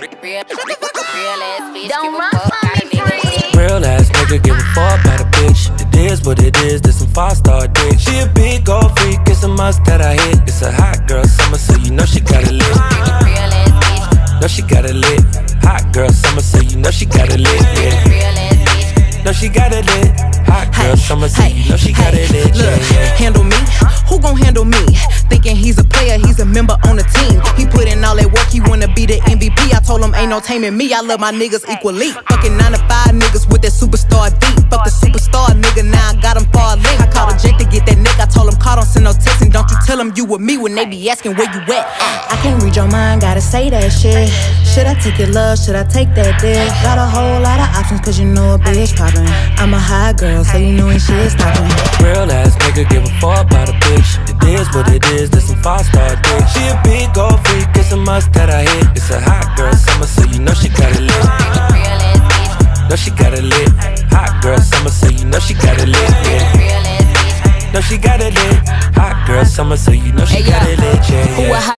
Real, real ass bitch. Don't run from me, nigga. Real ass nigga give a fuck about a bitch. It is what it is, this some five star dick. She a big old freak, it's a must that I hit. It's a hot girl summer, so you know she got it lit. Real ass bitch. Know she got it lit. Hot girl summer, so you know she got it lit. Yeah. Real ass bitch. Know she got it lit. Hot girl summer, so you know she got it lit. Look, Yeah, yeah. handle me. Who gon' handle me? Thinking he's a player, he's a member on the ain't no taming me. I love my niggas equally. Fucking nine to five niggas with that superstar beat. Fuck the superstar nigga, now I got him far link. I called a Jake to get that nick. I told him call, don't send no text, and don't you tell him you with me when they be asking where you at. Ah. I can't read your mind, gotta say that shit. Should I take your love? Should I take that dick? Got a whole lot of options, cause you know a bitch poppin'. I'm a high girl, so you know when shit's stoppin'. Real ass nigga give a fuck about a bitch. It is what it is, this some five star dick. She a big old freak, it's a must that I hit. It's a hot girl summer, so you know she got it lit. Know she got it lit. Hot girl summer, so you know she got it lit. Yeah. Real ass bitch. Know she got it lit. Hot girl summer, so you know she got it lit. Yeah, yeah.